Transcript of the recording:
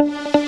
you